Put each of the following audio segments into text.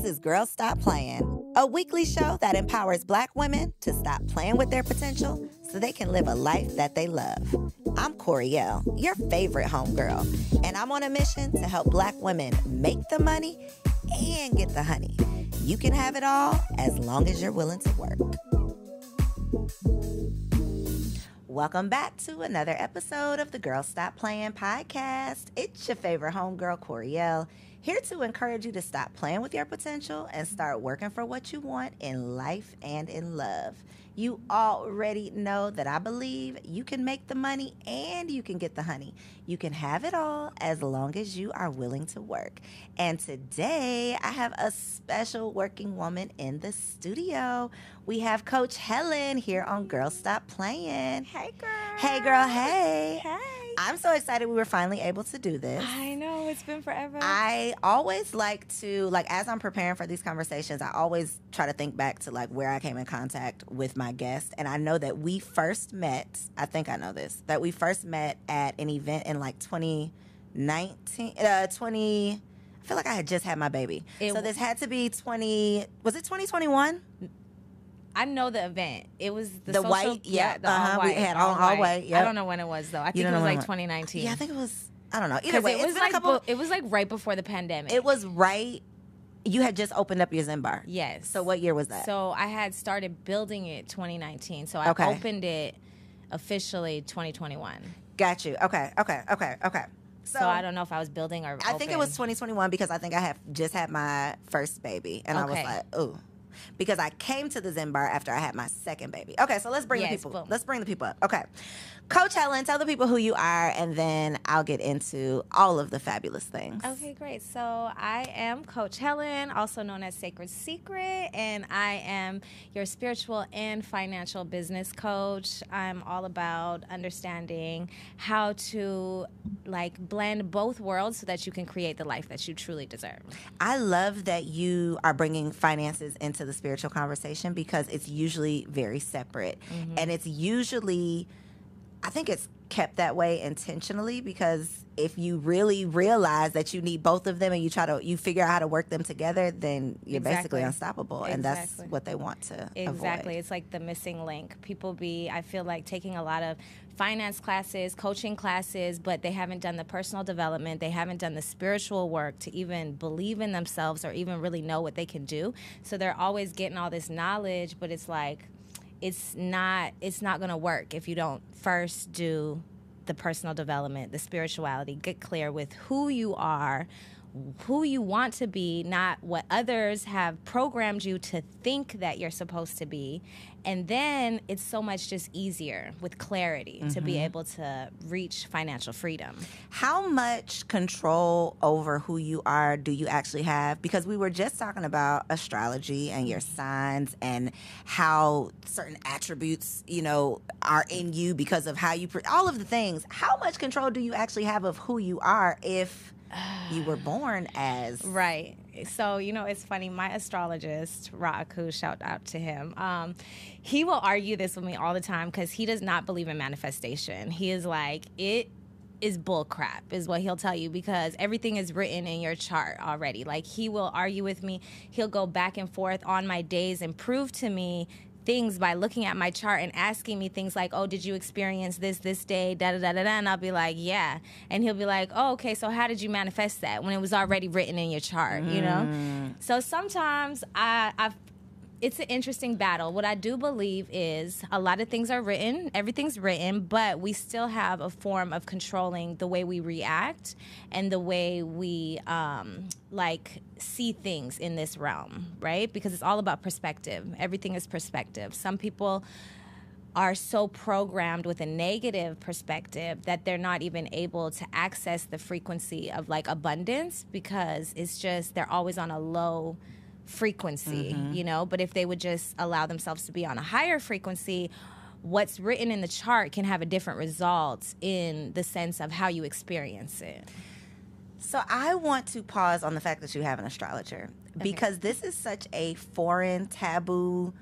This is Girls Stop Playing, a weekly show that empowers black women to stop playing with their potential so they can live a life that they love. I'm Koereyelle, your favorite homegirl, and I'm on a mission to help black women make the money and get the honey. You can have it all as long as you're willing to work. Welcome back to another episode of the Girl Stop Playing podcast. It's your favorite homegirl, Koereyelle, here to encourage you to stop playing with your potential and start working for what you want in life and in love. You already know that I believe you can make the money and you can get the honey. You can have it all as long as you are willing to work. And today I have a special working woman in the studio. We have Coach Helen here on Girl Stop Playing. Hey, girl. Hey, girl. Hey. Hey. I'm so excited we were finally able to do this. I know it's been forever. I always like to like as I'm preparing for these conversations, I always try to think back to like where I came in contact with my guest, and I know that we first met. I think I know this that we first met at an event in like 2019, uh, 20. I feel like I had just had my baby, It- so this had to be 20. Was it 2021? I know the event. It was the, The social, white- yeah, yeah, the uh-huh, all we white. had all- all white, I yep. don't know when it was though. I think You it was like 2019. Yeah, I think it was. I don't know. Either way, it was like couple. it was like right before the pandemic. it was right. You had just opened up your Zen bar. yes. So what year was that? So I had started building it 2019. So I Okay. opened it officially 2021. Got you. Okay. Okay. Okay. Okay. So, I don't know if I was building or I think it was 2021 because I think I have just had my first baby, and I was like, ooh. Because I came to the Zen bar after I had my second baby. Okay, so let's bring the people. boom. Let's bring the people up. Okay, Coach Helen, tell the people who you are, and then I'll get into all of the fabulous things. Okay, great. So I am Coach Helen, also known as Sacred Secret, and I am your spiritual and financial business coach. I'm all about understanding how to like blend both worlds so that you can create the life that you truly deserve. I love that you are bringing finances into the spiritual conversation because it's usually very separate. Mm-hmm. And it's usually, I think it's kept that way intentionally because if you really realize that you need both of them and you try to, you figure out how to work them together, then you're basically Exactly. unstoppable. And that's what they want to Exactly. avoid. It's like the missing link. People be, I feel like, taking a lot of finance classes, coaching classes, but they haven't done the personal development. They haven't done the spiritual work to even believe in themselves or even really know what they can do. So they're always getting all this knowledge, but it's like, it's not it's not going to work if you don't first do the personal development the spirituality get clear with who you are who you want to be not what others have programmed you to think that you're supposed to be and then it's so much just easier with clarity to be mm-hmm. able to reach financial freedom How much control over who you are do you actually have? Because we were just talking about astrology and your signs and how certain attributes, you know, are in you because of how you, pre- all of the things. How much control do you actually have of who you are if you were born as? Right. So, you know, it's funny. My astrologist, Ra'aku, shout out to him. Um, he will argue this with me all the time because he does not believe in manifestation. He is like, it is bull crap, is what he'll tell you because everything is written in your chart already. Like, he will argue with me. He'll go back and forth on my days and prove to me things by looking at my chart and asking me things like, "Oh, did you experience this this day?" Da da da da da, and I'll be like, "Yeah," and he'll be like, "Oh, okay. So how did you manifest that when it was already written in your chart?" You know. Mm. So sometimes I I've it's an interesting battle. What I do believe is a lot of things are written, everything's written, but we still have a form of controlling the way we react and the way we um, like see things in this realm, right? Because it's all about perspective. Everything is perspective. Some people are so programmed with a negative perspective that they're not even able to access the frequency of like abundance because it's just they're always on a low frequency, you know. But if they would just allow themselves to be on a higher frequency, what's written in the chart can have a different result in the sense of how you experience it. So I want to pause on the fact that you have an astrologer because this is such a foreign taboo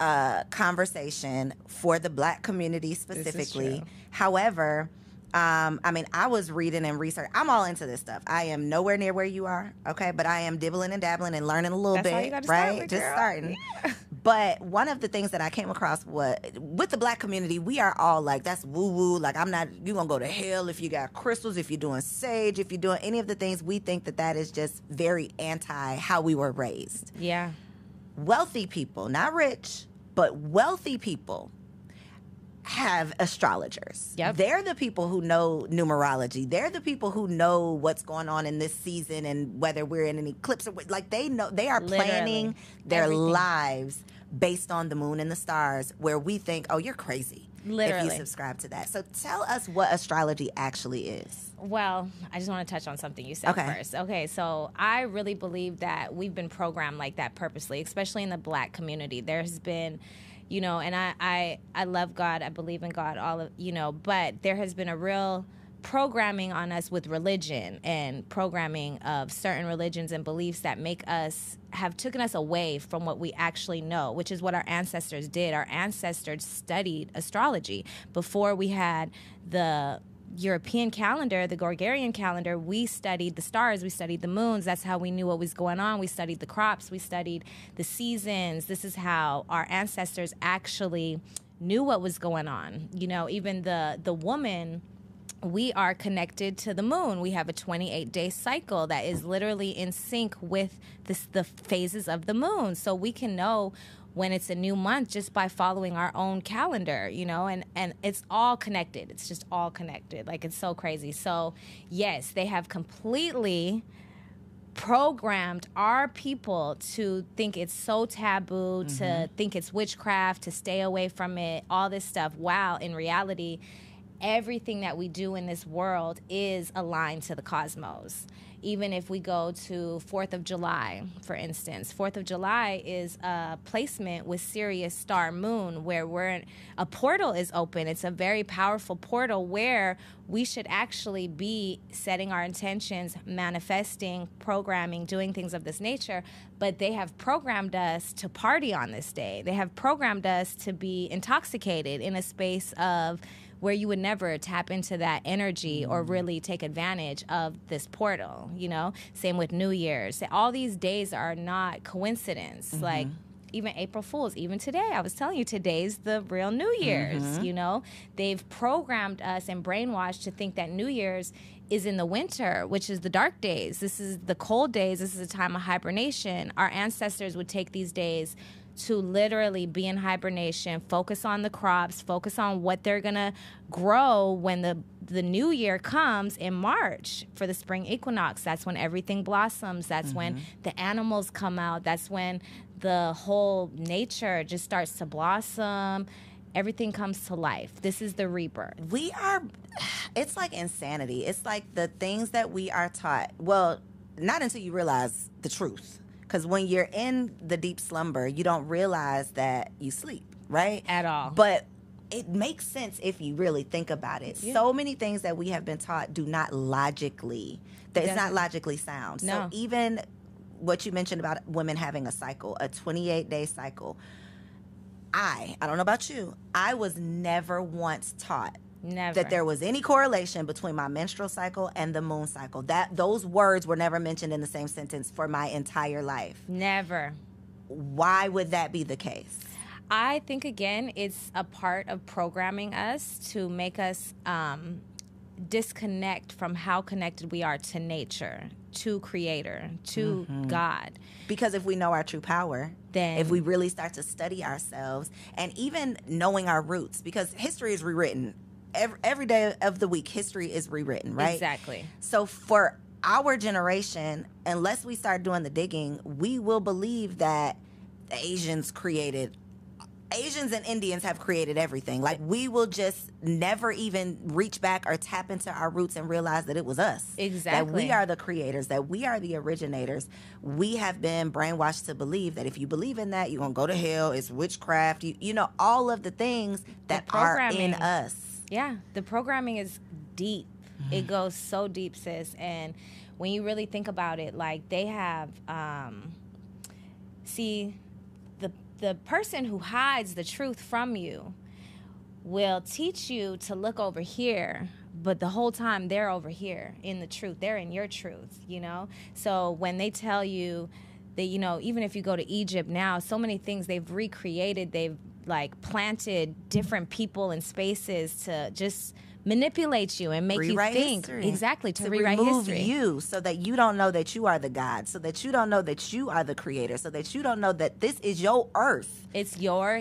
uh, conversation for the black community specifically. However, Um, I mean, I was reading and research. I'm all into this stuff. I am nowhere near where you are, okay? But I am dibbling and dabbling and learning a little That's bit, you gotta start right? with, Just girl. starting. But one of the things that I came across was with the black community, we are all like, that's woo woo. Like, I'm not, you're going to go to hell if you got crystals, if you're doing sage, if you're doing any of the things. We think that that is just very anti how we were raised. Yeah. Wealthy people, not rich, but wealthy people have astrologers. Yep. They're the people who know numerology. They're the people who know what's going on in this season and whether we're in an eclipse or what. Like they know they are Literally. planning their Everything. lives based on the moon and the stars where we think, "Oh, you're crazy." If Literally. you subscribe to that. So tell us what astrology actually is. Well, I just want to touch on something you said Okay. first. Okay, so I really believe that we've been programmed like that purposely, especially in the black community. There's been, you know, and I, I, I love God, I believe in God, all of, you know, but there has been a real programming on us with religion and programming of certain religions and beliefs that make us have taken us away from what we actually know, which is what our ancestors did. Our ancestors studied astrology before we had the European calendar, the Gregorian calendar, we studied the stars, we studied the moons. That's how we knew what was going on. We studied the crops, we studied the seasons. This is how our ancestors actually knew what was going on. You know, even the the woman we are connected to the moon. We have a 28 day cycle that is literally in sync with this, the phases of the moon. So we can know when it's a new month just by following our own calendar, you know, and, and it's all connected. It's just all connected. Like it's so crazy. So, yes, they have completely programmed our people to think it's so taboo, to mm-hmm. think it's witchcraft, to stay away from it, all this stuff. Wow, in reality, everything that we do in this world is aligned to the cosmos. Even if we go to 4th of July, for instance, 4th of July is a placement with Sirius star moon where we're in, a portal is open. It's a very powerful portal where we should actually be setting our intentions, manifesting, programming, doing things of this nature. But they have programmed us to party on this day. They have programmed us to be intoxicated in a space of where you would never tap into that energy or mm. really take advantage of this portal, you know? Same with New Year's. All these days are not coincidence. Mm-hmm. Like even April Fools, even today, I was telling you, today's the real New mm-hmm. Year's, you know? They've programmed us and brainwashed to think that New Year's is in the winter, which is the dark days. This is the cold days. This is a time of hibernation. Our ancestors would take these days to literally be in hibernation, focus on the crops, focus on what they're gonna grow when the the new year comes in March for the spring equinox. That's when everything blossoms. That's when mm-hmm. the animals come out. That's when the whole nature just starts to blossom. Everything comes to life. This is the rebirth. we are it's like insanity it's like the things that we are taught well not until you realize the truth because when you're in the deep slumber you don't realize that you sleep right? At all. but it makes sense if you really think about it. So many things that we have been taught do not logically that it's not logically sound. So even what you mentioned about women having a cycle a 28 day cycle I, I don't know about you, I was never once taught Never. that there was any correlation between my menstrual cycle and the moon cycle. That those words were never mentioned in the same sentence for my entire life. Never. Why would that be the case? I think again, it's a part of programming us to make us um, disconnect from how connected we are to nature, to Creator, to God. Because if we know our true power, Then- if we really start to study ourselves and even knowing our roots, because history is rewritten every, every day of the week, history is rewritten, right? Exactly. So for our generation, unless we start doing the digging, we will believe that the Asians created Asians and Indians have created everything. Like we will just never even reach back or tap into our roots and realize that it was us. Exactly. That we are the creators, that we are the originators. We have been brainwashed to believe that if you believe in that, you're gonna go to hell. It's witchcraft. You you know, all of the things that are in us. Yeah, the programming is deep. It goes so deep, sis. And when you really think about it, like they have, um, see, the the person who hides the truth from you will teach you to look over here, but the whole time they're over here in the truth. They're in your truth, you know? So when they tell you that, you know, even if you go to Egypt now, so many things they've recreated, they've like planted different people and spaces to just manipulate you and make rewrite you think history. exactly to, to rewrite remove history. you so that you don't know that you are the god so that you don't know that you are the creator so that you don't know that this is your earth It's your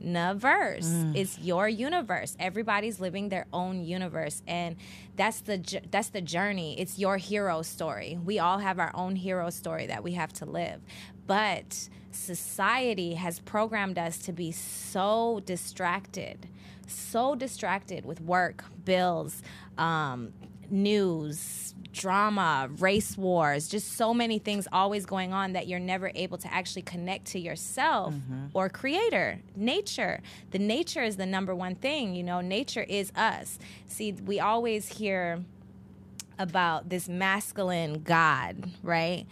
universe. Mm. It's your universe. Everybody's living their own universe, and that's the that's the journey. It's your hero story. We all have our own hero story that we have to live, but society has programmed us to be so distracted, so distracted with work, bills, um, news, drama, race wars, just so many things always going on that you're never able to actually connect to yourself or creator, nature. The nature is the number one thing, you know, nature is us. See, we always hear about this masculine God, right?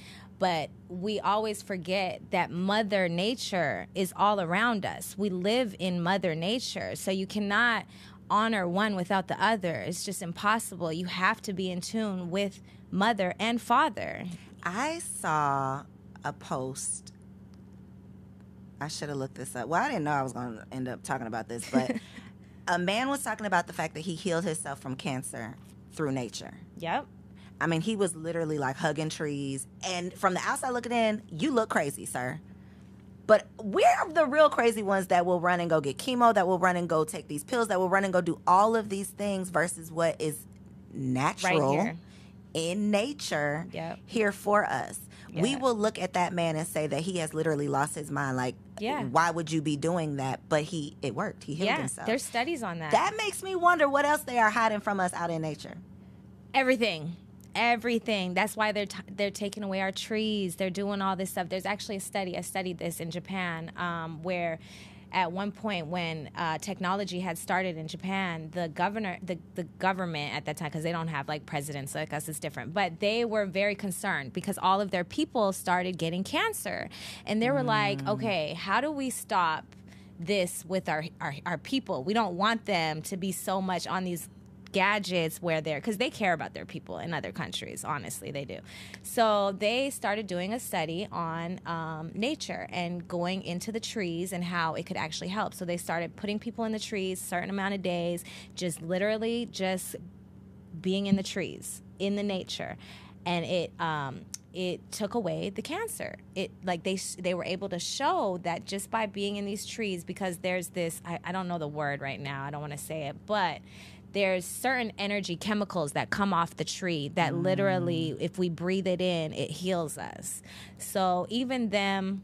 But we always forget that Mother Nature is all around us. We live in Mother Nature. So you cannot honor one without the other. It's just impossible. You have to be in tune with Mother and Father. i saw a post i should have looked this up well i didn't know i was going to end up talking about this but a man was talking about the fact that he healed himself from cancer through nature Yep. I mean, he was literally like hugging trees. And from the outside looking in, you look crazy, sir. But we're the real crazy ones that will run and go get chemo, that will run and go take these pills, that will run and go do all of these things versus what is natural here. in nature Yep. here for us. We will look at that man and say that he has literally lost his mind. Like, Yeah. why would you be doing that? But he, it worked. He healed Yeah. himself. There's studies on that. that makes me wonder what else they are hiding from us out in nature. everything everything. That's why they're t- they're taking away our trees. They're doing all this stuff. There's actually a study i studied this in japan um, where at one point when uh, technology had started in japan the governor the, the government at that time because they don't have like presidents like us it's different but they were very concerned because all of their people started getting cancer. And they were like okay how do we stop this with our, our our people? We don't want them to be so much on these gadgets where they're because they care about their people in other countries honestly they do. So they started doing a study on um, nature and going into the trees and how it could actually help. So they started putting people in the trees certain amount of days just literally just being in the trees in the nature. And it um it took away the cancer. It like they they were able to show that just by being in these trees because there's this i, I don't know the word right now i don't want to say it but there's certain energy chemicals that come off the tree that literally if we breathe it in it heals us so even them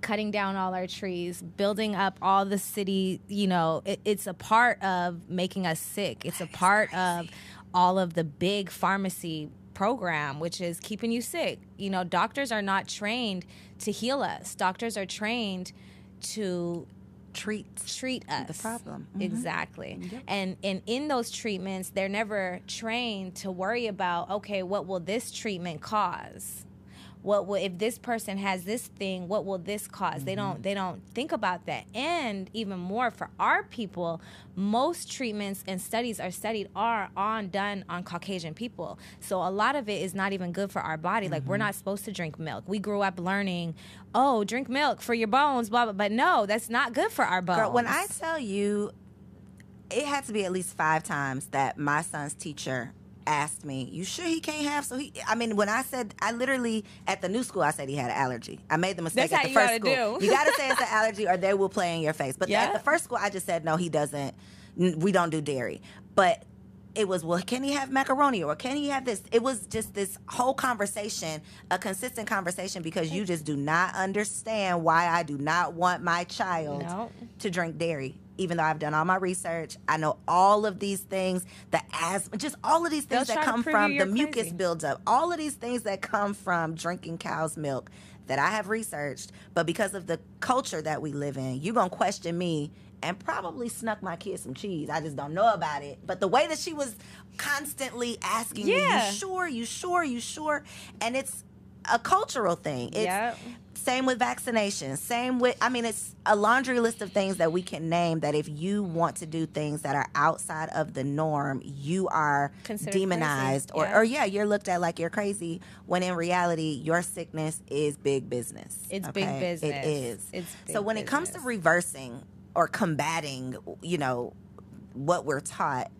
cutting down all our trees, building up all the city, you know, it, it's a part of making us sick. It's a part of all of the big pharmacy program, which is keeping you sick. You know, doctors are not trained to heal us. Doctors are trained to Treats. treat us The problem. Mhm. exactly and and in those treatments they're never trained to worry about okay what will this treatment cause what will if this person has this thing what will this because they don't mm-hmm. they don't think about that. And even more for our people most treatments and studies are studied are on done on caucasian people. So a lot of it is not even good for our body. Like we're mm-hmm. not supposed to drink milk. We grew up learning oh drink milk for your bones blah blah but no that's not good for our bones Girl, when I tell you, it had to be at least five times that my son's teacher asked me, "You sure he can't have?" So he, I mean, when I said, I literally at the new school, I said he had an allergy. I made the mistake That's at the you first gotta school. do. You got to say it's an allergy, or they will play in your face. But Yeah. at the first school, I just said no, he doesn't. We don't do dairy, but. It was well. Can he have macaroni or can he have this? It was just this whole conversation, a consistent conversation, because you just do not understand why I do not want my child No. to drink dairy. Even though I've done all my research, I know all of these things, the asthma, just all of these things They'll that come from the you're mucus buildup, all of these things that come from drinking cow's milk that I have researched. But because of the culture that we live in, you're gonna question me and probably snuck my kid some cheese. I just don't know about it. But the way that she was constantly asking me, "You sure? You sure? You sure?" and it's a cultural thing. It's Yep. Same with vaccinations. Same with, I mean, it's a laundry list of things that we can name that if you want to do things that are outside of the norm, you are Considered demonized crazy. or, Yeah. or, yeah, you're looked at like you're crazy when in reality, your sickness is big business. It's big business. It is. It's so when it comes to reversing or combating, you know, what we're taught,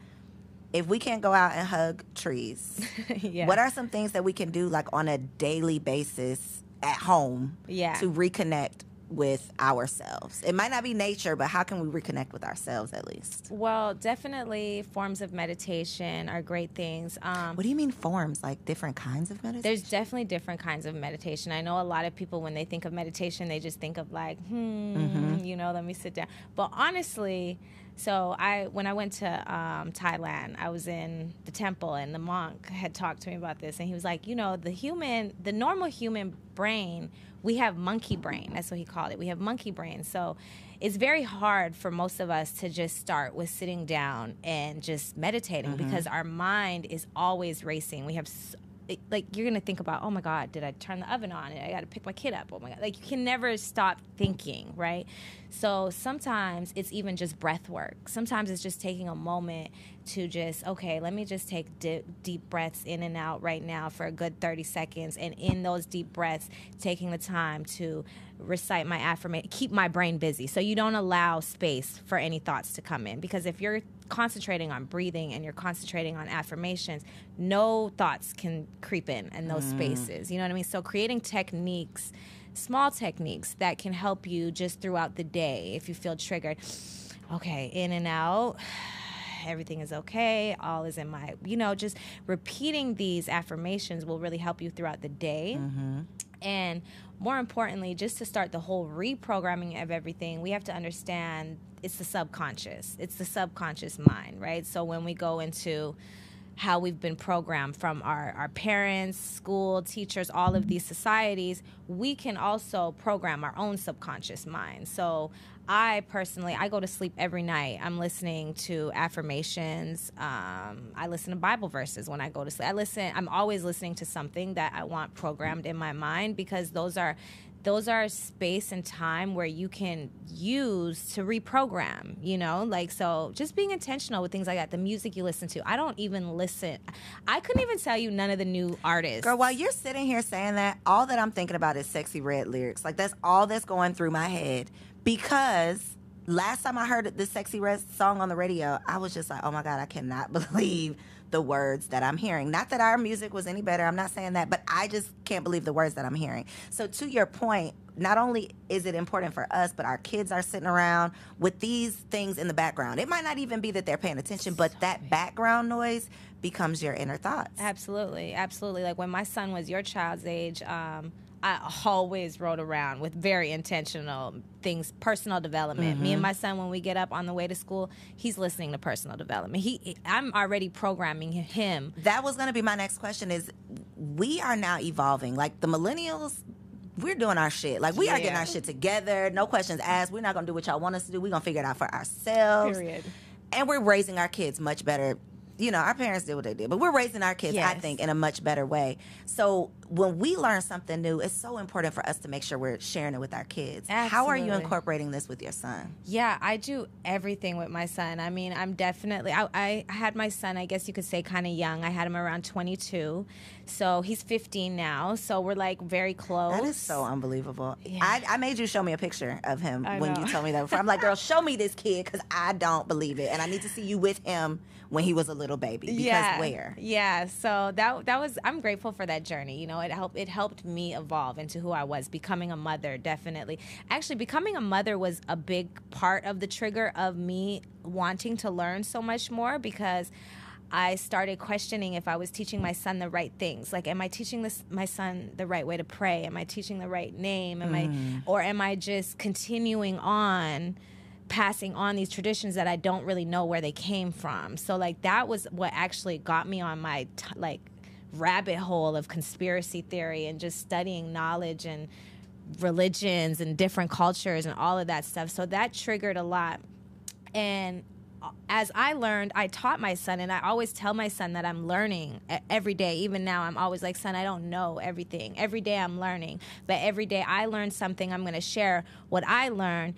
if we can't go out and hug trees, yeah. what are some things that we can do like on a daily basis at home Yeah. to reconnect with ourselves? It might not be nature, but how can we reconnect with ourselves at least? Well, definitely forms of meditation are great things. Um, What do you mean forms? Like different kinds of meditation? there's definitely different kinds of meditation. I know a lot of people when they think of meditation, they just think of like, hmm, you know, let me sit down. But honestly, so I when I went to um, Thailand, I was in the temple, and the monk had talked to me about this, and he was like, you know, the human, the normal human brain, we have monkey brain. That's what he called it. We have monkey brain. So it's very hard for most of us to just start with sitting down and just meditating because our mind is always racing. We have it- like you're gonna think about oh my god did i turn the oven on? I gotta pick my kid up. Oh my god. Like you can never stop thinking right? So sometimes it's even just breath work. Sometimes it's just taking a moment to just okay let me just take deep breaths in and out right now for a good 30 seconds and in those deep breaths taking the time to recite my affirmation keep my brain busy so you don't allow space for any thoughts to come in. Because if you're concentrating on breathing and you're concentrating on affirmations, no thoughts can creep in in those mm. spaces. You know what I mean? So creating techniques, small techniques that can help you just throughout the day if you feel triggered. Okay, in and out. Everything is okay. All is in my, you know, just repeating these affirmations will really help you throughout the day. Mm-hmm. And more importantly, just to start the whole reprogramming of everything, we have to understand it's the subconscious. It's the subconscious mind, right? So when we go into how we've been programmed from our, our parents, school, teachers, all of these societies, we can also program our own subconscious mind. So I personally, I go to sleep every night. I'm listening to affirmations. Um, I listen to Bible verses when I go to sleep. I listen. I'm always listening to something that I want programmed in my mind because those are those are space and time where you can use to reprogram you know like so just being intentional with things like that the music you listen to i don't even listen i couldn't even tell you none of the new artists Girl, while you're sitting here saying that, all that I'm thinking about is Sexyy Red lyrics. Like that's all that's going through my head. Because last time I heard the Sexyy Red song on the radio, I was just like, oh my God, I cannot believe the words that I'm hearing. Not that our music was any better, I'm not saying that, but I just can't believe the words that I'm hearing. So to your point, not only is it important for us, but our kids are sitting around with these things in the background. It might not even be that they're paying attention, but that background noise becomes your inner thoughts. Absolutely, absolutely. Like when my son was your child's age, um, I always rode around with very intentional things, personal development. Me and mm-hmm. my son, when we get up on the way to school, he's listening to personal development. He, I'm already programming him. that was going to be my next question is we are now evolving like the millennials we're doing our shit like we are getting our shit together no questions asked we're not going to do what y'all want us to do we're going to figure it out for ourselves Period. and we're raising our kids much better you know our parents did what they did but we're raising our kids i think in a much better way so when we learn something new it's so important for us to make sure we're sharing it with our kids how are you incorporating this with your son Yeah, I do everything with my son. I mean, I'm definitely. I, I had my son. I guess you could say kind of young. I had him around 22, so he's 15 now. So we're like very close. That is so unbelievable. Yeah. I, I made you show me a picture of him I when know. you told me that before. I'm like, girl, show me this kid because I don't believe it, and I need to see you with him when he was a little baby. Because yeah, where? Yeah. So that that was. I'm grateful for that journey. You know, it helped. It helped me evolve into who I was. Becoming a mother, definitely. Actually, becoming a mother was a big part of the trigger of me wanting to learn so much more because. I started questioning if I was teaching my son the right things. Like, am I teaching this my son the right way to pray? Am I teaching the right name? Am I, mm. or am I just continuing on? Passing on these traditions that I don't really know where they came from. So like that was what actually got me on my t- like rabbit hole of conspiracy theory and just studying knowledge and religions and different cultures and all of that stuff. So that triggered a lot. And as I learned, I taught my son, and I always tell my son that I'm learning every day. Even now, I'm always like, son, I don't know everything. Every day I'm learning, but every day I learn something. I'm going to share what I learn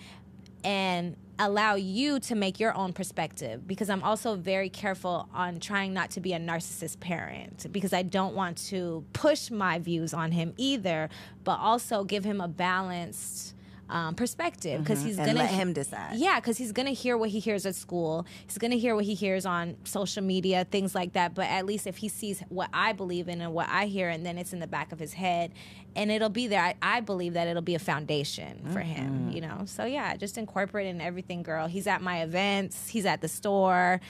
and allow you to make your own perspective because I'm also very careful on trying not to be a narcissist parent because I don't want to push my views on him either, but also give him a balanced um, perspective because he's And gonna let him decide. yeah, because he's gonna hear what he hears at school. He's gonna hear what he hears on social media, things like that. But at least if he sees what I believe in and what I hear, and then it's in the back of his head, and it'll be there. I, I believe that it'll be a foundation for him. You know. So yeah, just incorporate in everything, girl. He's at my events. He's at the store.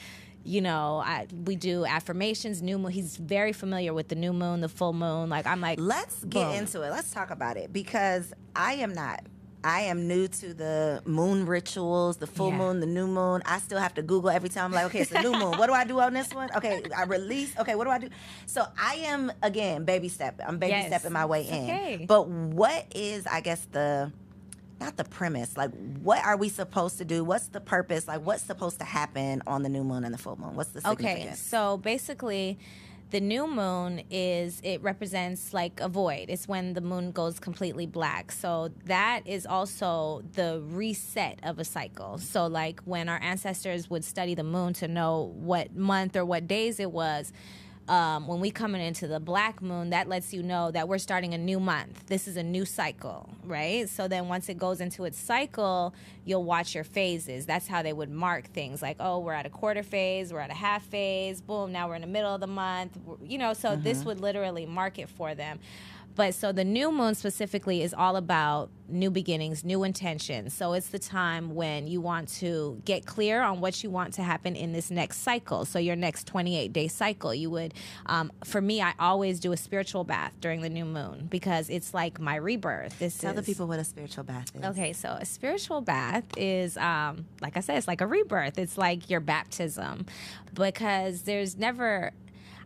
You know, I, we do affirmations, new moon. He's very familiar with the new moon, the full moon. Like I'm like, Let's get Boom. into it. Let's talk about it because I am not. I am new to the moon rituals, the full Yeah. moon, the new moon. I still have to Google every time. I'm like, okay, it's the new moon. What do I do on this one? Okay, I release. Okay, what do I do? So I am again baby step. I'm baby Yes, stepping my way in. okay. But what is, I guess, the not the premise? Like, what are we supposed to do? What's the purpose? Like, what's supposed to happen on the new moon and the full moon? What's the Okay, so basically, the new moon is it represents like a void. It's when the moon goes completely black. So that is also the reset of a cycle. So like when our ancestors would study the moon to know what month or what days it was. Um, when we coming into the black moon, that lets you know that we're starting a new month. This is a new cycle, right? So then once it goes into its cycle, you'll watch your phases. That's how they would mark things like, oh, we're at a quarter phase, we're at a half phase, boom, now we're in the middle of the month. You know, so this would literally mark it for them. But so the new moon specifically is all about new beginnings, new intentions. So it's the time when you want to get clear on what you want to happen in this next cycle. So your next 28 day cycle, you would, um, for me, I always do a spiritual bath during the new moon because it's like my rebirth. This Tell the people what a spiritual bath is. Okay, so a spiritual bath is, um, like I said, it's like a rebirth. It's like your baptism because there's never.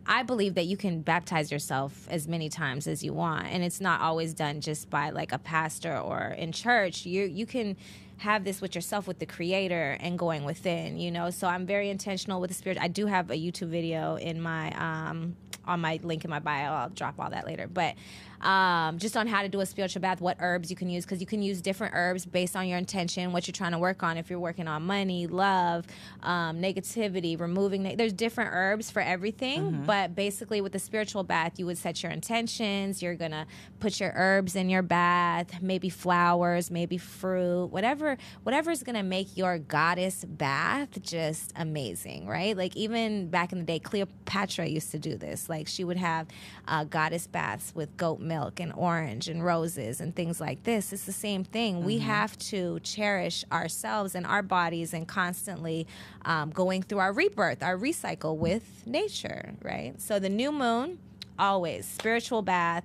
I believe that you can baptize yourself as many times as you want, and it's not always done just by like a pastor or in church. You you can have this with yourself with the creator and going within you know? So i'm very intentional with the spirit. I do have a youtube video in my um on my link in my bio. I'll drop all that later. But um, just on how to do a spiritual bath, what herbs you can use, because you can use different herbs based on your intention, what you're trying to work on. If you're working on money, love, um, negativity, removing, neg- there's different herbs for everything. But basically, with the spiritual bath, you would set your intentions. You're gonna put your herbs in your bath, maybe flowers, maybe fruit, whatever, whatever is gonna make your goddess bath just amazing, right? Like even back in the day, Cleopatra used to do this. Like she would have uh, goddess baths with goat milk and orange and roses and things like this. It's the same thing. We have to cherish ourselves and our bodies and constantly um, going through our rebirth, our recycle with nature, right? So the new moon, always spiritual bath,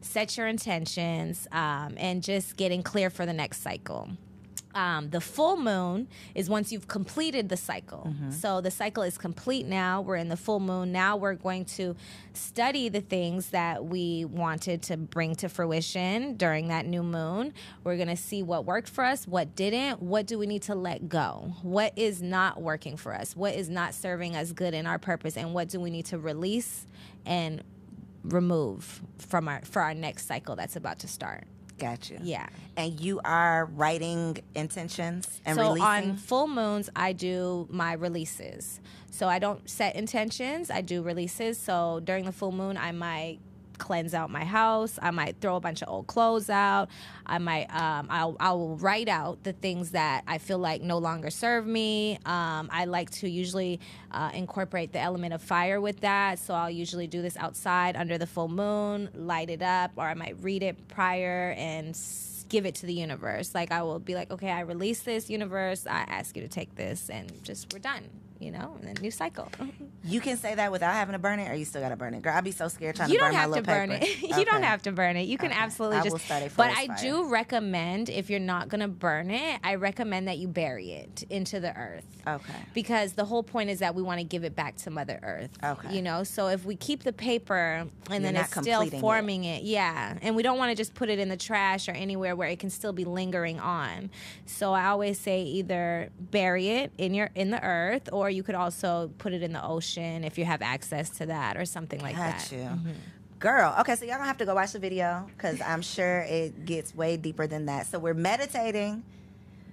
set your intentions, um, and just getting clear for the next cycle. Um, the full moon is once you've completed the cycle. So the cycle is complete now. We're in the full moon. Now we're going to study the things that we wanted to bring to fruition during that new moon. We're going to see what worked for us, what didn't, what do we need to let go, what is not working for us, what is not serving us good in our purpose, and what do we need to release and remove from our for our next cycle that's about to start. Got you. Yeah. And you are writing intentions and so releasing. on full moons, I do my releases. So I don't set intentions. I do releases. So during the full moon, I might cleanse out my house. I might throw a bunch of old clothes out. I might um, I'll I'll write out the things that I feel like no longer serve me. Um, I like to usually uh, incorporate the element of fire with that. So I'll usually do this outside under the full moon, light it up, or I might read it prior and. Give it to the universe. Like I will be like, okay, I release this universe. I ask you to take this, and just we're done. You know, and a new cycle. You can say that without having to burn it, or you still got to burn it. Girl, I'd be so scared trying you to burn don't have to burn it. you don't have to burn it. You can Okay. absolutely I just. but I fire. do recommend if you're not gonna burn it, I recommend that you bury it into the earth. Okay. Because the whole point is that we want to give it back to Mother Earth. Okay. You know, so if we keep the paper and then it's still completing it. forming it. yeah. And we don't want to just put it in the trash or anywhere where it can still be lingering on. So I always say either bury it in your in the earth or you could also put it in the ocean if you have access to that or something like Got that. you. Mm-hmm. Girl, okay, so y'all gonna have to go watch the video because I'm sure it gets way deeper than that. So we're meditating,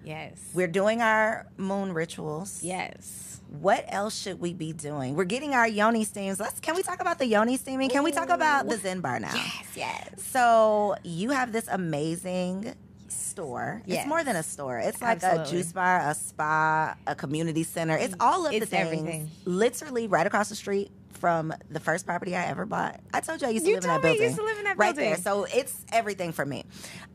Yes. we're doing our moon rituals. yes. What else should we be doing? We're getting our yoni steams. Let's can we talk about the yoni steaming? Can we talk about the Zen bar now? Yes, yes. So you have this amazing store. Yes. It's more than a store. It's like a juice bar, a spa, a community center. It's all of the It's things. everything. Literally right across the street from the first property I ever bought. I told you I used to You live in that me you building. used to live in that right building. there. So it's everything for me.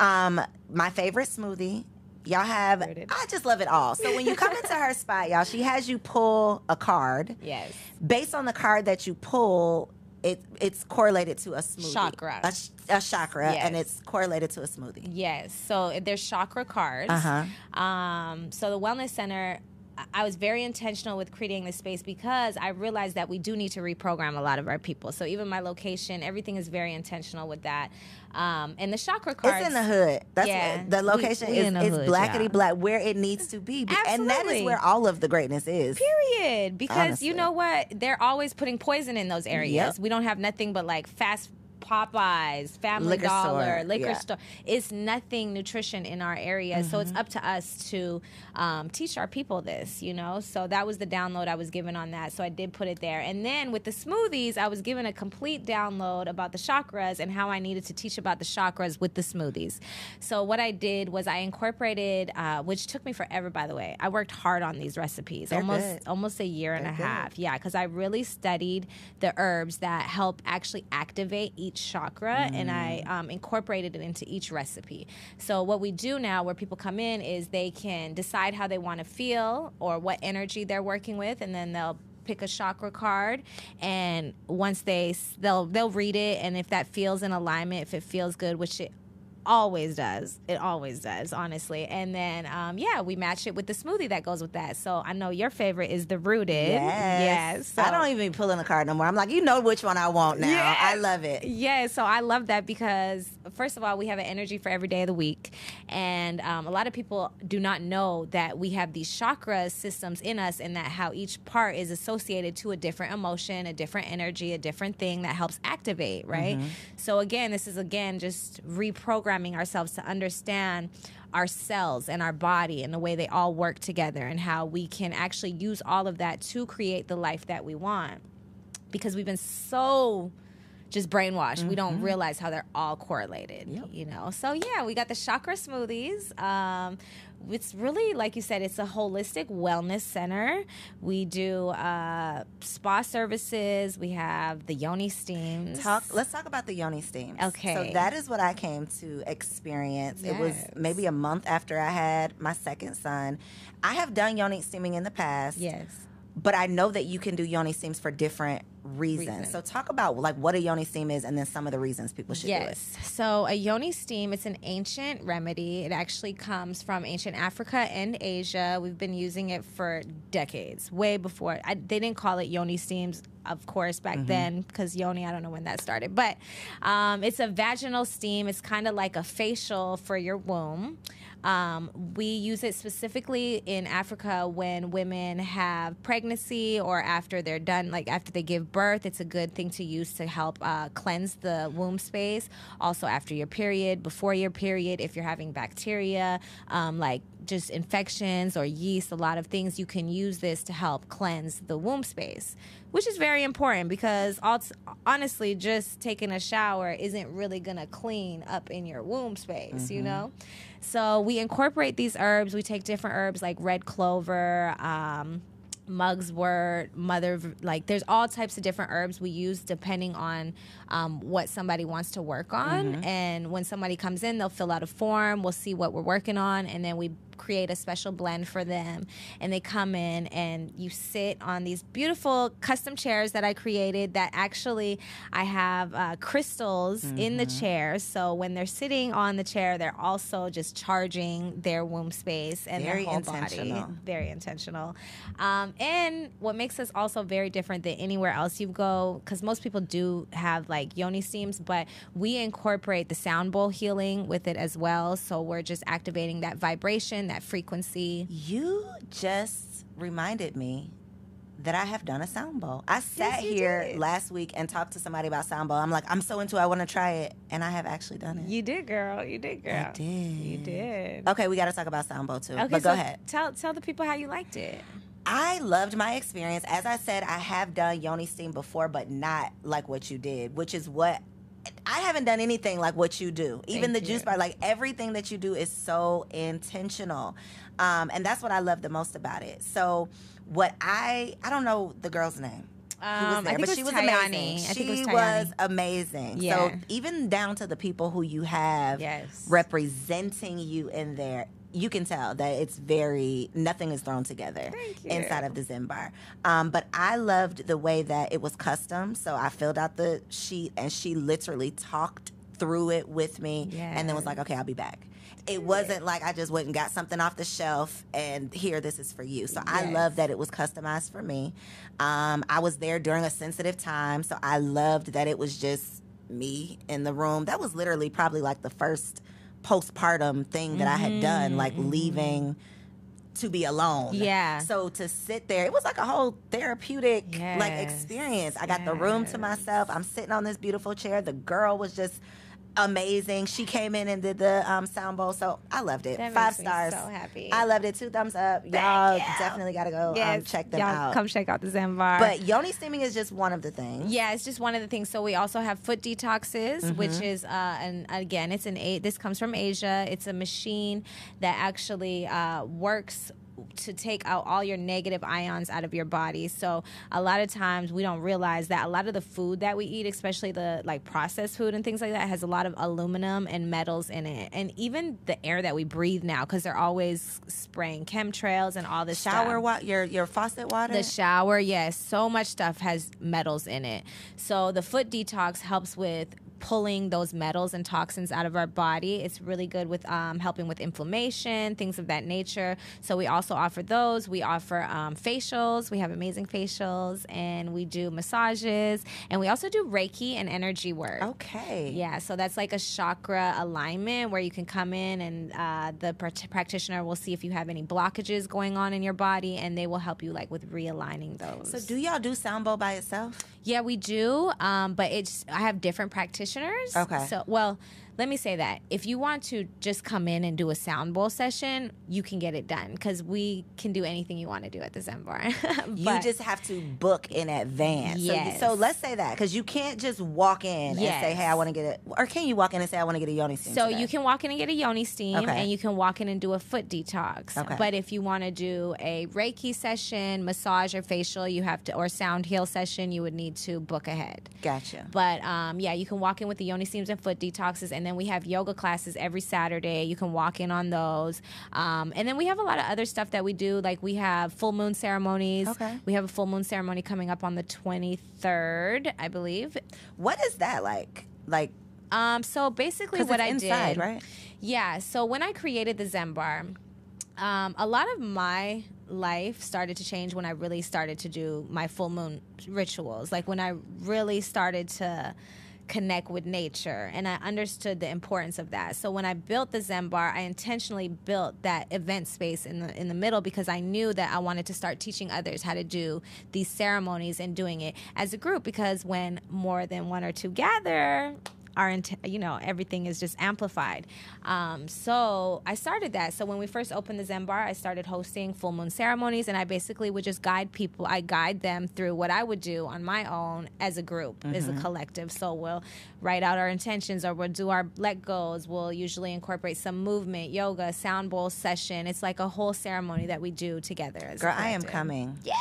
Um, my favorite smoothie. Y'all have. I just love it all. So when you come into her spot, y'all, she has you pull a card Yes. based on the card that you pull, it it's correlated to a smoothie. Chakra. A, a chakra, and it's correlated to a smoothie. Yes. So there's chakra cards. Uh-huh. Um, so the wellness center. I- I was very intentional with creating this space because I realized that we do need to reprogram a lot of our people. So even my location, everything is very intentional with that. Um, and the chakra cards. It's in the hood. That's Yeah. what, the location we is in the it's hood, blackety y'all. black where it needs to be, Be- and that is where all of the greatness is. Period. Because Honestly. you know what? They're always putting poison in those areas. Yep. We don't have nothing but like fast Popeyes, Family Liquor Dollar, store, liquor yeah. store. It's nothing nutrition in our area. So Mm-hmm. it's up to us to um, teach our people this, you know? So that was the download I was given on that. So I did put it there. And then with the smoothies, I was given a complete download about the chakras and how I needed to teach about the chakras with the smoothies. So what I did was I incorporated, uh, which took me forever, by the way. I worked hard on these recipes, They're almost good. almost a year and They're a good. half. Yeah, because I really studied the herbs that help actually activate each chakra, and I Mm. um, incorporated it into each recipe. So what we do now, where people come in, is they can decide how they want to feel or what energy they're working with, and then they'll pick a chakra card and once they they'll they'll read it and if that feels in alignment if it feels good which it always does it always does honestly and then um, yeah we match it with the smoothie that goes with that so i know your favorite is the rooted Yes. so- I don't even be pulling a card no more. I'm like, you know which one I want now. Yes. I love it. Yeah, so I love that because first of all, we have an energy for every day of the week, and um, a lot of people do not know that we have these chakra systems in us, and that how each part is associated to a different emotion, a different energy, a different thing that helps activate. Right. So again, this is again just reprogramming ourselves to understand our cells and our body and the way they all work together and how we can actually use all of that to create the life that we want because we've been so just brainwashed. We don't realize how they're all correlated, Yep. you know. So yeah, we got the chakra smoothies. Um, it's really like you said, it's a holistic wellness center. We do uh, spa services. We have the yoni steams. Talk. Let's talk about the yoni steams. Okay. So that is what I came to experience. yes. It was maybe a month after I had my second son. I have done yoni steaming in the past. Yes. But I know that you can do yoni steams for different reasons. Reasons. So talk about like what a yoni steam is, and then some of the reasons people should do it. Yes. So a yoni steam, it's an ancient remedy. It actually comes from ancient Africa and Asia. We've been using it for decades, way before. I, they didn't call it yoni steams, of course, back Mm-hmm. then, because yoni, I don't know when that started. But um, it's a vaginal steam. It's kind of like a facial for your womb. Um, we use it specifically in Africa when women have pregnancy or after they're done, like after they give birth. It's a good thing to use to help uh, cleanse the womb space. Also, after your period, before your period, if you're having bacteria, um, like just infections or yeast, a lot of things, you can use this to help cleanse the womb space, which is very important because honestly, just taking a shower isn't really going to clean up in your womb space, you know? So we incorporate these herbs. We take different herbs like red clover, um, mugwort, mother, like there's all types of different herbs we use depending on um, what somebody wants to work on. And when somebody comes in, they'll fill out a form. We'll see what we're working on, and then we create a special blend for them. And they come in and you sit on these beautiful custom chairs that I created that actually I have uh, crystals mm-hmm. in the mm-hmm. chairs. So when they're sitting on the chair, they're also just charging their womb space and very their whole body. Very intentional. Um, and what makes us also very different than anywhere else you go, because most people do have like yoni steams, but we incorporate the sound bowl healing with it as well. So we're just activating that vibration, that frequency. You just reminded me that I have done a sound bowl. I sat yes, here did. last week and talked to somebody about sound bowl. I'm like, I'm so into it, I want to try it. And I have actually done it. You did, girl. You did, girl. I did. You did. Okay, we got to talk about sound bowl too. Okay, but go so ahead. Tell, tell the people how you liked it. I loved my experience. As I said, I have done Yoni Steam before, but not like what you did, which is what I haven't done anything like what you do. Even Thank the you. juice bar, like everything that you do is so intentional. Um, and that's what I love the most about it. So, what I, I don't know the girl's name. Um, there, but she was Tayani. amazing. She was, was, amazing. Yeah. So even down to the people who you have yes. representing you in there, you can tell that it's very nothing is thrown together inside of the Zen bar. Um, but I loved the way that it was custom. So I filled out the sheet, and she literally talked through it with me, yes. and then was like, "Okay, I'll be back." It wasn't like I just went and got something off the shelf and here, this is for you. So yes. I love that it was customized for me. Um, I was there during a sensitive time, so I loved that it was just me in the room. That was literally probably like the first postpartum thing that mm-hmm, I had done, mm-hmm, like leaving to be alone. Yeah. So to sit there, it was like a whole therapeutic yes. like experience. I got yes. the room to myself. I'm sitting on this beautiful chair. The girl was just amazing. She came in and did the um, sound bowl, so I loved it. That Five stars. so happy. I loved it. Two thumbs up. Y'all definitely got to go um, yes. um, check them y'all out. Come check out the Zen Bar. But yoni steaming is just one of the things. Yeah, it's just one of the things. So we also have foot detoxes, mm-hmm. which is uh, and again, it's an a. This comes from Asia. It's a machine that actually uh, works to take out all your negative ions out of your body. So a lot of times we don't realize that a lot of the food that we eat, especially the like processed food and things like that, has a lot of aluminum and metals in it. And even the air that we breathe now, because they're always spraying chemtrails and all this shower water, your your faucet water. The shower, yes, so much stuff has metals in it. So the foot detox helps with pulling those metals and toxins out of our body. It's really good with um, helping with inflammation, things of that nature. So we also offer those. We offer um, facials. We have amazing facials, and we do massages, and we also do Reiki and energy work. Okay. Yeah. So that's like a chakra alignment where you can come in, and uh, the pr- practitioner will see if you have any blockages going on in your body, and they will help you like with realigning those. So do y'all do sound bowl by itself? Yeah, we do. Um, but it's I have different practitioners. Okay. So well, let me say that if you want to just come in and do a sound bowl session, you can get it done because we can do anything you want to do at the Zen Bar. you just have to book in advance. Yes. So, so let's say that because you can't just walk in yes. and say, "Hey, I want to get it," or can you walk in and say, "I want to get a yoni steam"? So today? you can walk in and get a yoni steam, okay. and you can walk in and do a foot detox. Okay. But if you want to do a Reiki session, massage, or facial, you have to, or sound heal session, you would need to book ahead. Gotcha. But um, yeah, you can walk in with the yoni steams and foot detoxes, and then we have yoga classes every Saturday. You can walk in on those. Um, and then we have a lot of other stuff that we do. Like we have full moon ceremonies. Okay. We have a full moon ceremony coming up on the 23rd, I believe. What is that like? Like, um, so basically, what I inside, did, right? Yeah. So when I created the Zen Bar, um, a lot of my life started to change when I really started to do my full moon rituals. Like when I really started to connect with nature and I understood the importance of that. So when I built the Zen bar, I intentionally built that event space in the in the middle because I knew that I wanted to start teaching others how to do these ceremonies and doing it as a group because when more than one or two gather, our you know everything is just amplified um, so i started that so when we first opened the zen bar i started hosting full moon ceremonies and i basically would just guide people i guide them through what i would do on my own as a group mm-hmm. as a mm-hmm. collective so we'll write out our intentions or we'll do our let goes we'll usually incorporate some movement yoga sound bowl session it's like a whole ceremony that we do together as girl i am coming yeah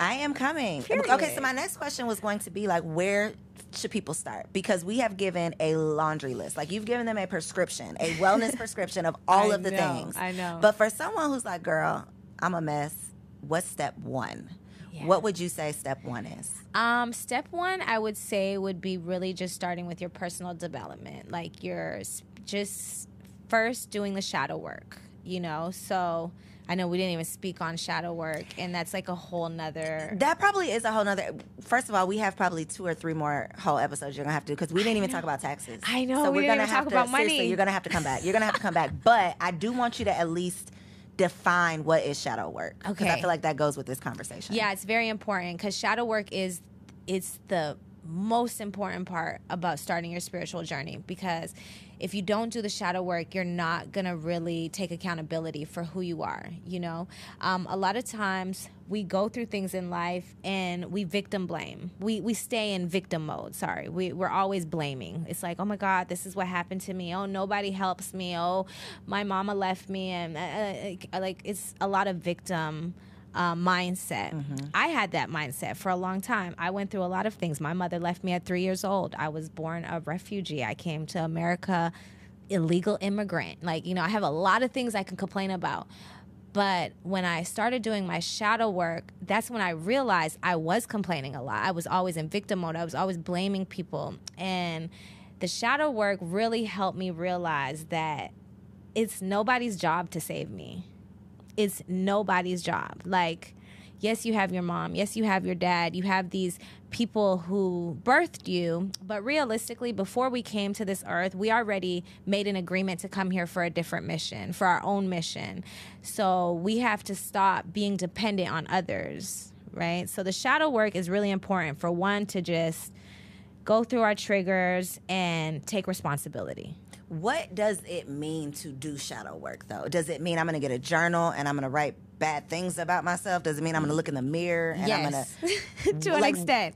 I am coming. Period. Okay, so my next question was going to be like, where should people start? Because we have given a laundry list. Like you've given them a prescription, a wellness prescription of all I of the know, things. I know. But for someone who's like, girl, I'm a mess, what's step one? Yeah. What would you say step one is? Um, step one, I would say, would be really just starting with your personal development. Like you're just first doing the shadow work, you know? So I know we didn't even speak on shadow work, and that's like a whole nother. That probably is a whole nother. First of all, we have probably two or three more whole episodes you're gonna have to do because we didn't even talk about taxes. I know, So we we're didn't gonna even have talk to, about seriously, money. You're gonna have to come back. You're gonna have to come back. But I do want you to at least define what is shadow work. Because I feel like that goes with this conversation. Yeah, it's very important because shadow work is it's the most important part about starting your spiritual journey because if you don't do the shadow work you're not gonna really take accountability for who you are you know? Um, a lot of times we go through things in life and we victim blame. We we stay in victim mode sorry. We, we're always blaming. It's like oh my god this is what happened to me. Oh nobody helps me. Oh my mama left me. And uh, uh, like it's a lot of victim uh, mindset. I had that mindset for a long time. I went through a lot of things. My mother left me at three years old. I was born a refugee. I came to America illegal immigrant. Like, you know, I have a lot of things I can complain about. But when I started doing my shadow work, that's when I realized I was complaining a lot. I was always in victim mode. I was always blaming people. And the shadow work really helped me realize that it's nobody's job to save me it's nobody's job. Like, yes, you have your mom. Yes, you have your dad. You have these people who birthed you. But realistically, before we came to this earth, we already made an agreement to come here for a different mission, for our own mission. So we have to stop being dependent on others, right? So the shadow work is really important for one to just go through our triggers and take responsibility. What does it mean to do shadow work, though? Does it mean I'm going to get a journal and I'm going to write bad things about myself? Does it mean I'm going to mm. look in the mirror and I'm going to to an like- extent.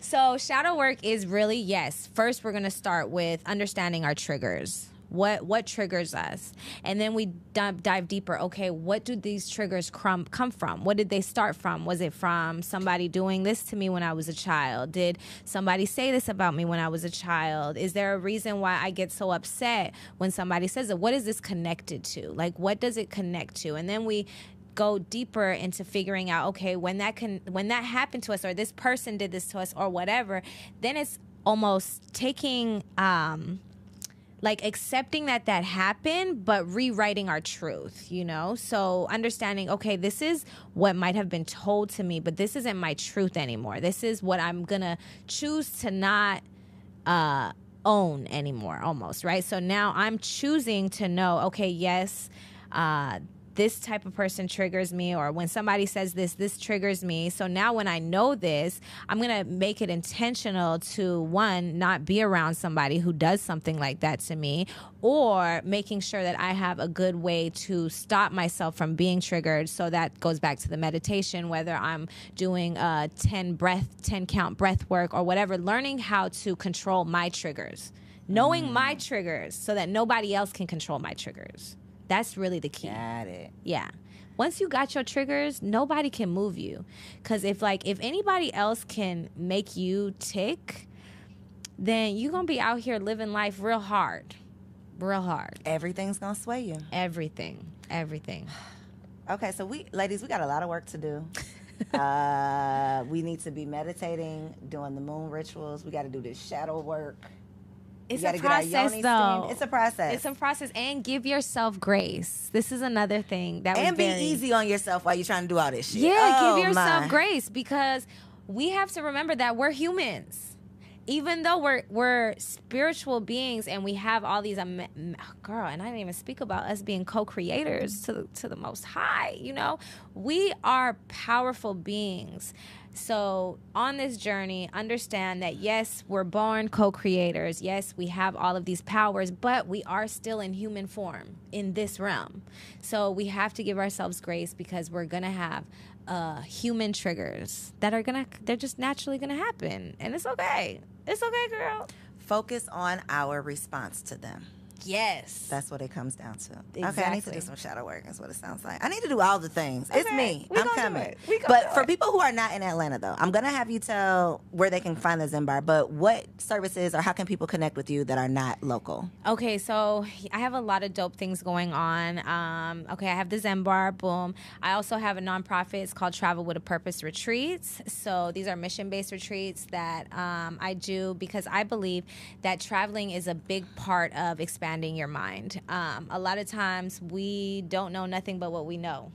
So shadow work is really yes. First, we're going to start with understanding our triggers. What what triggers us, and then we dive, dive deeper. Okay, what do these triggers come come from? What did they start from? Was it from somebody doing this to me when I was a child? Did somebody say this about me when I was a child? Is there a reason why I get so upset when somebody says it? What is this connected to? Like, what does it connect to? And then we go deeper into figuring out okay when that can when that happened to us or this person did this to us or whatever then it's almost taking um like accepting that that happened but rewriting our truth you know? So understanding okay this is what might have been told to me but this isn't my truth anymore. This is what i'm gonna choose to not uh own anymore almost right? So now i'm choosing to know okay yes uh this type of person triggers me or when somebody says this this triggers me. So now when i know this i'm going to make it intentional to one not be around somebody who does something like that to me or making sure that i have a good way to stop myself from being triggered. So that goes back to the meditation whether i'm doing a 10 breath 10 count breath work or whatever learning how to control my triggers. Knowing mm. my triggers so that nobody else can control my triggers that's really the key. Got it. Yeah. Once you got your triggers, nobody can move you. Cause if like if anybody else can make you tick, then you're gonna be out here living life real hard. Real hard. Everything's going to sway you. Everything. Everything. Okay, so we, ladies, we got a lot of work to do. uh, we need to be meditating, doing the moon rituals. We got to do this shadow work. It's a process though. steamed. It's a process. It's a process and give yourself grace. This is another thing that and be very- easy on yourself while you're trying to do all this shit. Yeah, Oh, give yourself my. grace because we have to remember that we're humans. Even though we're we're spiritual beings and we have all these am- girl, and I didn't even speak about us being co-creators to the, to the Most High. You know, we are powerful beings. So on this journey, understand that yes, we're born co-creators. Yes, we have all of these powers, but we are still in human form in this realm. So we have to give ourselves grace because we're gonna have uh, human triggers that are gonna they're just naturally gonna happen, and it's okay. It's okay, girl. Focus on our response to them. Yes. That's what it comes down to. Okay, I need to do some shadow work. Is what it sounds like. I need to do all the things. It's me. we I'm coming. it. We gonna But for it. people who are not in Atlanta, though, I'm gonna have you tell where they can find the Zen Bar. But what services or how can people connect with you that are not local? Okay, so I have a lot of dope things going on. Um, okay, I have the Zen Bar, boom. I also have a nonprofit. It's called Travel with a Purpose Retreats. So these are mission based retreats that um, I do because I believe that traveling is a big part of expanding your mind. Um, a lot of times we don't know nothing but what we know.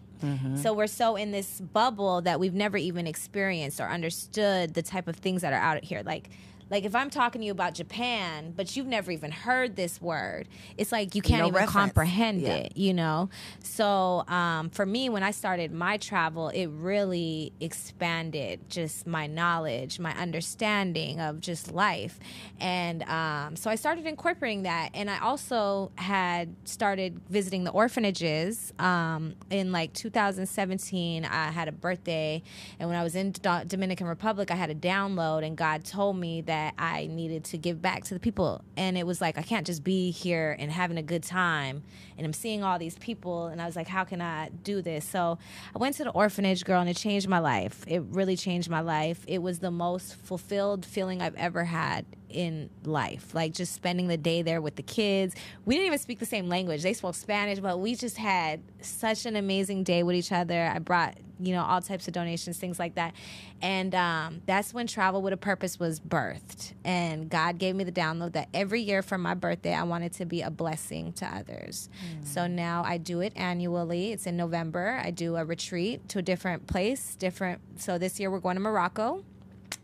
So we're so in this bubble that we've never even experienced or understood the type of things that are out here. Like, like if I'm talking to you about Japan, but you've never even heard this word, it's like you can't No even reference. comprehend Yeah. it, you know. So um, for me, when I started my travel, it really expanded just my knowledge, my understanding of just life, and um, so I started incorporating that. And I also had started visiting the orphanages um, in like 2017. I had a birthday, and when I was in Do- Dominican Republic, I had a download, and God told me that I needed to give back to the people. And it was like I can't just be here and having a good time, and I'm seeing all these people, and I was like, how can I do this? So I went to the orphanage, girl, and it changed my life. It really changed my life. It was the most fulfilled feeling I've ever had in life. Like just spending the day there with the kids. We didn't even speak the same language. They spoke Spanish, but we just had such an amazing day with each other. I brought, you know, all types of donations, things like that. And um, that's when Travel with a Purpose was birthed. And God gave me the download that every year for my birthday, I wanted to be a blessing to others. So now I do it annually. It's in November. I do a retreat to a different place, different. So this year we're going to Morocco.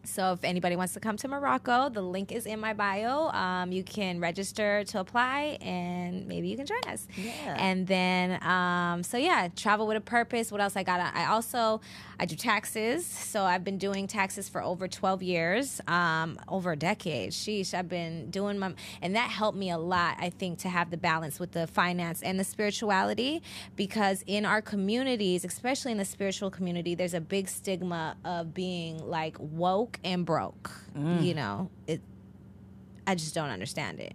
So if anybody wants to come to Morocco, the link is in my bio. Um, you can register to apply, and maybe you can join us. Yeah. And then, um, so yeah, travel with a purpose. What else I got? I also I do taxes. So I've been doing taxes for over twelve years, um, over a decade. Sheesh, I've been doing my, and that helped me a lot. I think to have the balance with the finance and the spirituality, because in our communities, especially in the spiritual community, there's a big stigma of being like woke and broke. You know, it I just don't understand it.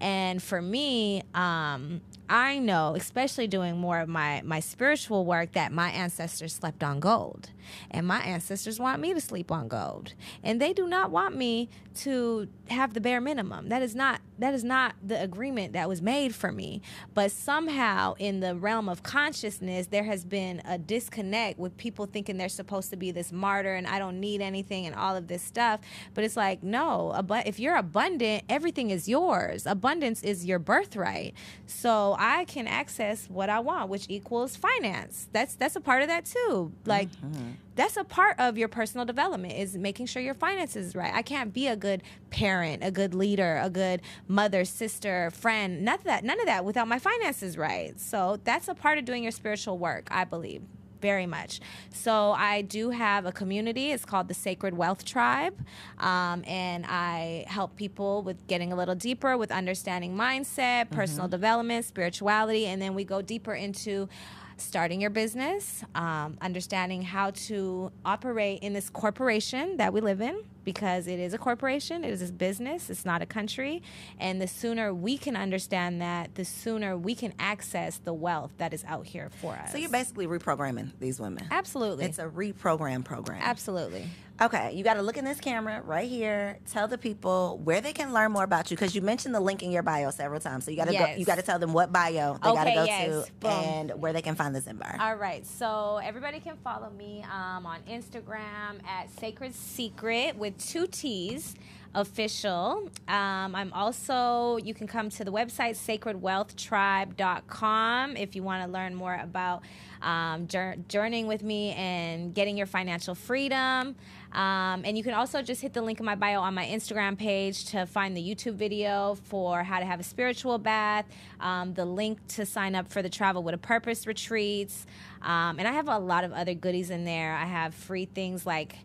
And for me, um, I know, especially doing more of my my spiritual work, that my ancestors slept on gold, and my ancestors want me to sleep on gold, and they do not want me to have the bare minimum. That is not that is not the agreement that was made for me. But somehow, in the realm of consciousness, there has been a disconnect with people thinking they're supposed to be this martyr and I don't need anything and all of this stuff. But it's like, no, abu- if you're abundant, everything is yours. Abundance is your birthright. So I can access what I want, which equals finance. That's that's a part of that too. Like mm-hmm. that's a part of your personal development is making sure your finances is right. I can't be a good parent, a good leader, a good mother, sister, friend, none of that, none of that without my finances right. So that's a part of doing your spiritual work, I believe. Very much. So I do have a community. It's called the Sacred Wealth Tribe, um, and I help people with getting a little deeper with understanding mindset, personal development, spirituality, and then we go deeper into starting your business, um, understanding how to operate in this corporation that we live in because it is a corporation, it is a business, it's not a country. And the sooner we can understand that, the sooner we can access the wealth that is out here for us. So you're basically reprogramming these women. Absolutely. It's a reprogram program. Absolutely. Okay, you got to look in this camera right here. Tell the people where they can learn more about you because you mentioned the link in your bio several times. So you got to go. You got to tell them what bio they got to go yes. to Boom. and where they can find the Zen Bar. All right, so everybody can follow me um, on Instagram at Sacred Secret with two T's official. Um, I'm also, you can come to the website sacredwealthtribe.com if you want to learn more about um, jour- journeying with me and getting your financial freedom. Um, and you can also just hit the link in my bio on my Instagram page to find the YouTube video for how to have a spiritual bath, um, the link to sign up for the Travel with a Purpose retreats. Um, and I have a lot of other goodies in there. I have free things like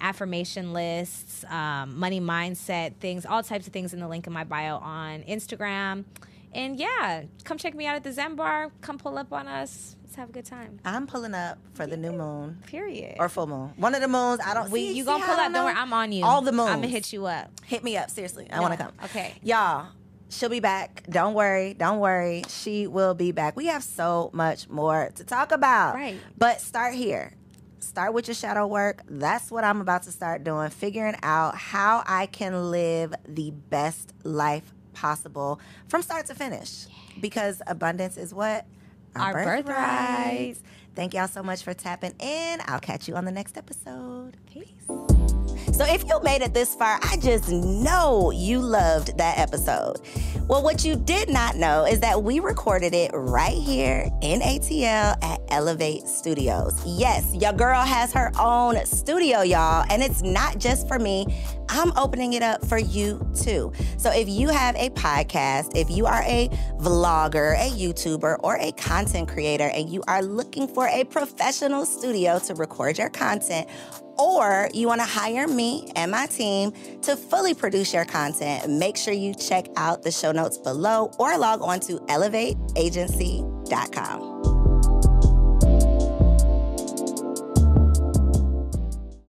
affirmation lists, um, money mindset things, all types of things in the link in my bio on Instagram. And yeah, come check me out at the Zen Bar. Come pull up on us. Let's have a good time. I'm pulling up for the new moon Period. or full moon. One of the moons. I don't. we, see, you gonna pull up? Don't worry. I'm on you. All the moons. I'm gonna hit you up. Hit me up seriously. I want to come. Okay. y'all. She'll be back. Don't worry. Don't worry. She will be back. We have so much more to talk about. Right. But start here. Start with your shadow work. That's what I'm about to start doing, figuring out how I can live the best life possible from start to finish. Because abundance is what? Our birthright. Thank y'all so much for tapping in. I'll catch you on the next episode. Peace. So if you made it this far, I just know you loved that episode. Well, what you did not know is that we recorded it right here in ATL at Ellevate Studios. Yes, your girl has her own studio, y'all, and it's not just for me. I'm opening it up for you too. So if you have a podcast, if you are a vlogger, a YouTuber, or a content creator, and you are looking for a professional studio to record your content, or you want to hire me and my team to fully produce your content, make sure you check out the show notes below or log on to ellevateagency.com.